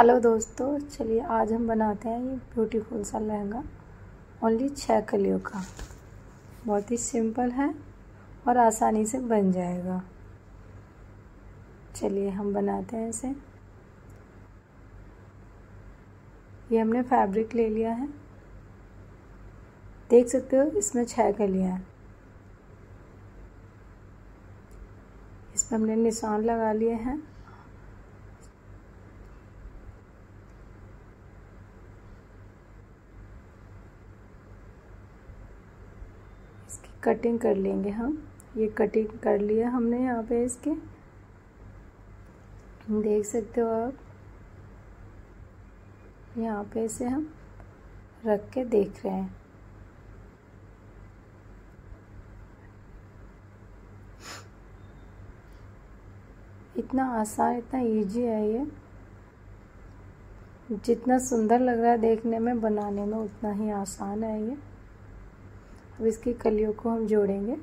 Hello दोस्तों, चलिए आज हम बनाते हैं ये ब्यूटीफुल सा लहंगा ओनली छः कलियों का। बहुत ही सिंपल है और आसानी से बन जाएगा। चलिए हम बनाते हैं इसे। ये हमने फैब्रिक ले लिया है। देख सकते हो, इसमें छः कलियाँ हैं। इसमें हमने निशान लगा लिए हैं इसकी कटिंग कर लेंगे हम। ये कटिंग कर लिया हमने यहाँ पे इसके। देख सकते हो आप। यहाँ पे इसे हम रख के देख रहे हैं। इतना आसान, इतना इजी है ये। जितना सुंदर लग रहा है देखने में, बनाने में उतना ही आसान है ये। अब इसकी कलियों को हम जोड़ेंगे।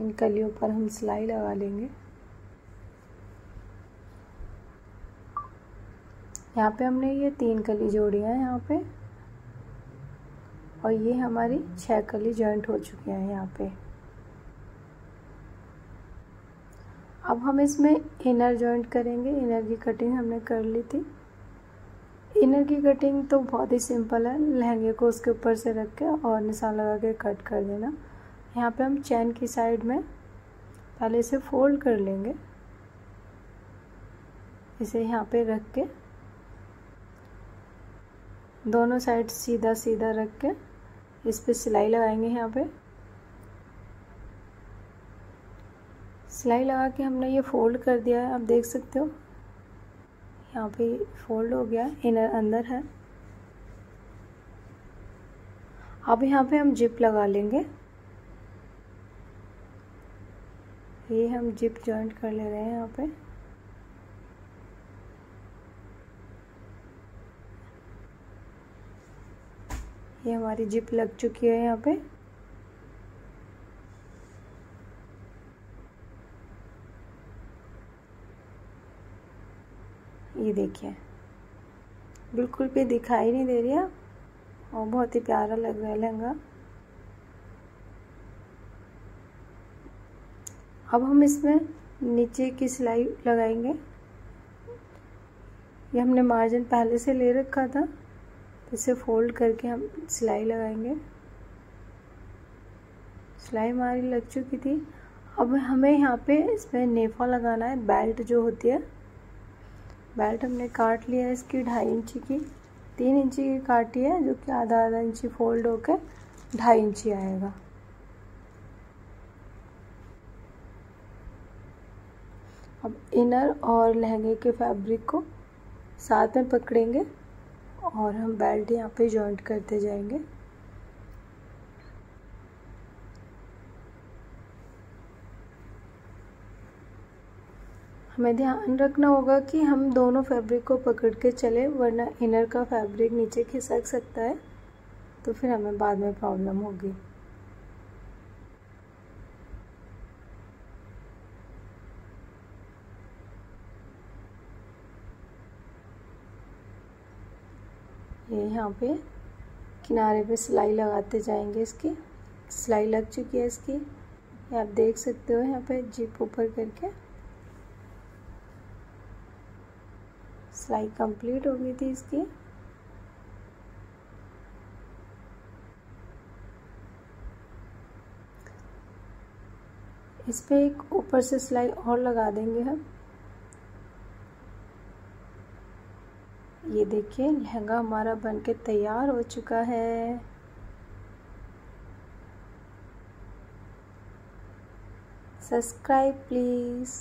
इन कलियों पर हम सिलाई लगा लेंगे। यहाँ पे हमने ये तीन कली जोड़ी है यहाँ पे। और ये हमारी छह कली जॉइंट हो चुकी हैं यहाँ पे। अब हम इसमें इनर जॉइंट करेंगे। इनर की कटिंग हमने कर ली थी। इनर की कटिंग तो बहुत ही सिंपल है। लहंगे को उसके ऊपर से रख के और निशान लगा के कट कर देना। यहाँ पे हम चैन की साइड में पहले इसे फोल्ड कर लेंगे। इसे यहाँ पे रख के दोनों साइड सीधा सीधा रख के इस पर सिलाई लगाएँगे यहाँ पे। सिलाई लगा के हमने ये फोल्ड कर दिया है, आप देख सकते हो। यहाँ पे फोल्ड हो गया इनर अंदर है। अब यहाँ पे हम जिप लगा लेंगे। ये हम जिप जॉइंट कर ले रहे हैं यहाँ पे। ये हमारी जिप लग चुकी है यहाँ पे। ये देखिए। बिल्कुल भी दिखाई नहीं दे रही है। और बहुत ही प्यारा लग रहा है लहंगा। अब हम इसमें नीचे की सिलाई लगाएँगे। ये हमने मार्जिन पहले से ले रखा था। तो इसे फोल्ड करके हम सिलाई लगाएँगे। सिलाई हमारी लग चुकी थी। अब हमें यहाँ पे इसमें नेफा लगाना है। बेल्ट जो होती है। बेल्ट हमने काट लिया है इसकी ढाई इंची की। तीन इंची की काटी है, जो कि आधा आधा इंची फोल्ड होकर ढाई इंची आएगा। अब इनर और लहंगे के फैब्रिक को साथ में पकड़ेंगे और हम बेल्ट यहाँ पे जॉइंट करते जाएँगे। हमें ध्यान रखना होगा कि हम दोनों फैब्रिक को पकड़ के चले, वरना इनर का फैब्रिक नीचे खिसक सकता है। तो फिर हमें बाद में प्रॉब्लम होगी। ये यहाँ पे किनारे पे सिलाई लगाते जाएँगे इसकी। सिलाई लग चुकी है इसकी। आप देख सकते हो यहाँ पे जिप ऊपर करके। सिलाई कंप्लीट हो गई थी इसकी। इस पे एक ऊपर से सिलाई और लगा देंगे हम। ये देखिए, लहंगा हमारा बनके तैयार हो चुका है। Subscribe please.